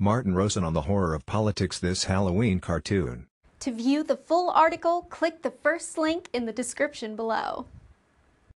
Martin Rowson on the horror of politics this Halloween cartoon. To view the full article, click the first link in the description below.